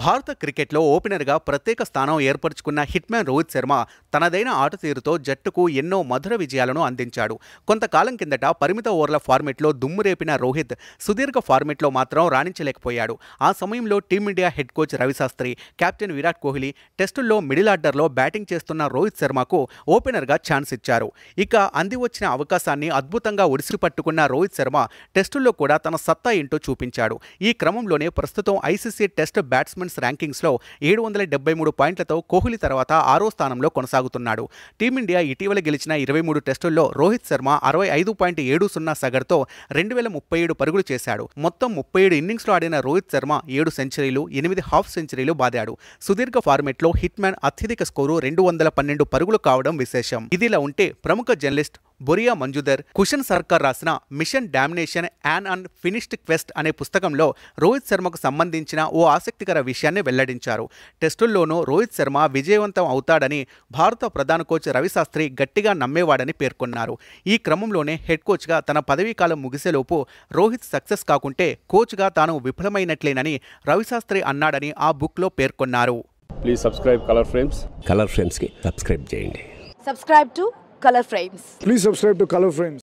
భారత క్రికెట్లో ఓపెనర్గా ప్రత్యేక స్థానం ఏర్పరచుకున్న హిట్మ్యాన్ రోహిత్ శర్మ తనదైన ఆట తీరుతో జట్టుకు ఎన్నో మధుర విజయాలను అందించాడు. కొంతకాలం కిందట పరిమిత ఓవర్ల ఫార్మెట్లో దుమ్మురేపిన రోహిత్ సుదీర్ఘ ఫార్మెట్లో మాత్రం రాణించలేకపోయాడు. ఆ సమయంలో team India head coach Ravi Shastri captain Virat Kohli టెస్టుల్లో మిడిల్ ఆర్డర్లో బ్యాటింగ్ చేస్తున్న రోహిత్ శర్మకు ఓపెనర్గా ఛాన్స్ ఇచ్చారు. ఇక అంది వచ్చిన అవకాశాన్ని అద్భుతంగా ఒడిసి పట్టుకున్న రోహిత్ శర్మ టెస్టుల్లో కూడా తన సత్తా ఏంటో చూపించాడు. ఈ క్రమంలోనే ప్రస్తుతం ఐసీసీ టెస్ట్ బ్యాట్స్మెన్ బ్యాట్స్మెన్స్ ర్యాంకింగ్స్లో ఏడు వందల డెబ్బై మూడు పాయింట్లతో కోహ్లీ తర్వాత ఆరో స్థానంలో కొనసాగుతున్నాడు. టీమిండియా ఇటీవల గెలిచిన ఇరవై మూడు టెస్టుల్లో రోహిత్ శర్మ అరవై ఐదు పాయింట్ ఏడు సున్నా సగర్తో రెండు వేల ముప్పై ఏడు పరుగులు చేశాడు. మొత్తం ముప్పై ఏడు ఇన్నింగ్స్లో ఆడిన రోహిత్ శర్మ ఏడు సెంచరీలు ఎనిమిది హాఫ్ సెంచరీలు బాదాడు. సుదీర్ఘ ఫార్మెట్లో హిట్మ్యాన్ అత్యధిక స్కోరు రెండు వందల పన్నెండు పరుగులు కావడం విశేషం. ఇదిలా ఉంటే ప్రముఖ జర్నలిస్ట్ బొరియా మంజుదర్ కుషన్ సర్కార్ రాసిన మిషన్ డామినేషన్ యాన్ అన్ ఫినిష్డ్ క్వెస్ట్ అనే పుస్తకంలో రోహిత్ శర్మకు సంబంధించిన ఓ ఆసక్తికర విషయాన్ని వెల్లడించారు. టెస్టుల్లోనూ రోహిత్ శర్మ విజయవంతం అవుతాడని భారత ప్రధాన కోచ్ రవిశాస్త్రి గట్టిగా నమ్మేవాడని పేర్కొన్నారు. ఈ క్రమంలోనే హెడ్ కోచ్గా తన పదవీకాలం ముగిసేలోపు రోహిత్ సక్సెస్ కాకుంటే కోచ్గా తాను విఫలమైనట్లేనని రవిశాస్త్రి అన్నాడని ఆ బుక్లో పేర్కొన్నారు. Please subscribe colour frames colour ఫ్రేమ్స్కి subscribe చేయండి. Subscribe to Color Frames. Please subscribe to Color Frames.